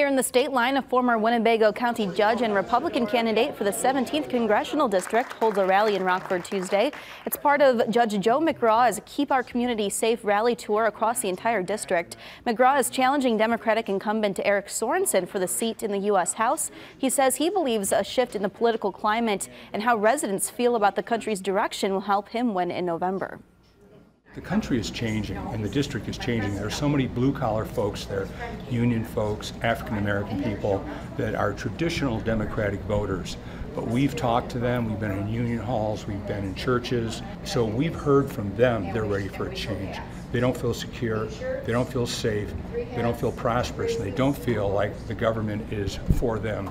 Here in the state line, a former Winnebago County judge and Republican candidate for the 17th Congressional District holds a rally in Rockford Tuesday. It's part of Judge Joe McGraw's Keep Our Community Safe rally tour across the entire district. McGraw is challenging Democratic incumbent Eric Sorensen for the seat in the U.S. House. He says he believes a shift in the political climate and how residents feel about the country's direction will help him win in November. The country is changing and the district is changing. There are so many blue collar folks there, union folks, African American people that are traditional Democratic voters. But we've talked to them, we've been in union halls, we've been in churches. So we've heard from them they're ready for a change. They don't feel secure, they don't feel safe, they don't feel prosperous, and they don't feel like the government is for them.